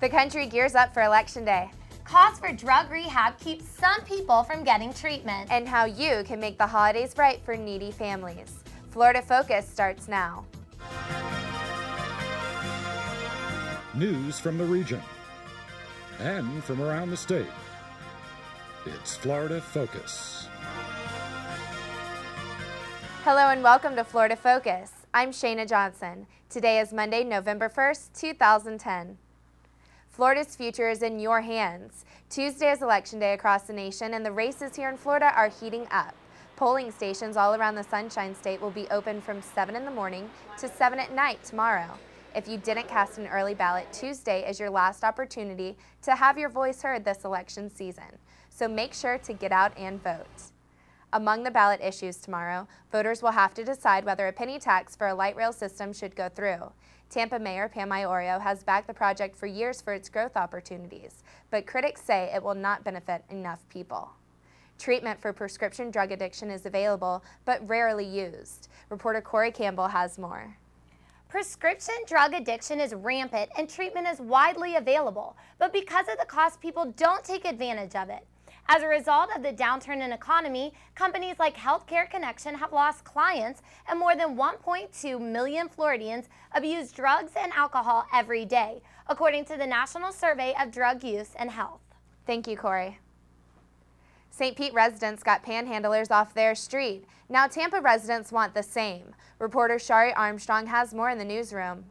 The country gears up for Election Day. Costs for drug rehab keep some people from getting treatment. And how you can make the holidays right for needy families. Florida Focus starts now. News from the region and from around the state. It's Florida Focus. Hello and welcome to Florida Focus. I'm Shana Johnson. Today is Monday, November 1st, 2010. Florida's future is in your hands. Tuesday is Election Day across the nation, and the races here in Florida are heating up. Polling stations all around the Sunshine State will be open from 7 in the morning to 7 at night tomorrow. If you didn't cast an early ballot, Tuesday is your last opportunity to have your voice heard this election season. So make sure to get out and vote. Among the ballot issues tomorrow, voters will have to decide whether a penny tax for a light rail system should go through. Tampa Mayor Pam Iorio has backed the project for years for its growth opportunities, but critics say it will not benefit enough people. Treatment for prescription drug addiction is available, but rarely used. Reporter Cori Campbell has more. Prescription drug addiction is rampant and treatment is widely available, but because of the cost, people don't take advantage of it. As a result of the downturn in economy, companies like Healthcare Connection have lost clients and more than 1.2 million Floridians abuse drugs and alcohol every day, according to the National Survey of Drug Use and Health. Thank you, Cori. St. Pete residents got panhandlers off their street. Now Tampa residents want the same. Reporter Shari Armstrong has more in the newsroom.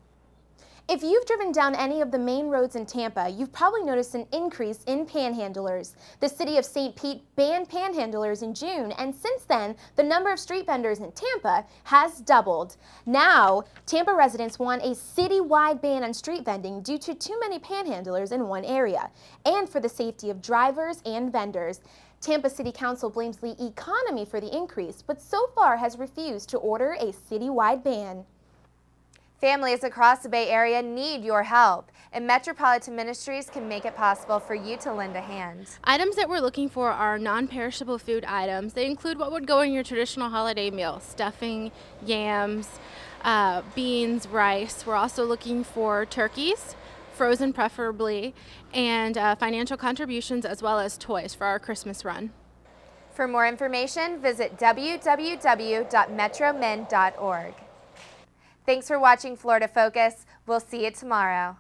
If you've driven down any of the main roads in Tampa, you've probably noticed an increase in panhandlers. The city of St. Pete banned panhandlers in June, and since then, the number of street vendors in Tampa has doubled. Now, Tampa residents want a citywide ban on street vending due to too many panhandlers in one area, and for the safety of drivers and vendors. Tampa City Council blames the economy for the increase, but so far has refused to order a citywide ban. Families across the Bay Area need your help, and Metropolitan Ministries can make it possible for you to lend a hand. Items that we're looking for are non-perishable food items. They include what would go in your traditional holiday meal, stuffing, yams, uh, beans, rice. We're also looking for turkeys, frozen preferably, and uh, financial contributions as well as toys for our Christmas run. For more information, visit www.metromin.org. Thanks for watching Florida Focus. We'll see you tomorrow.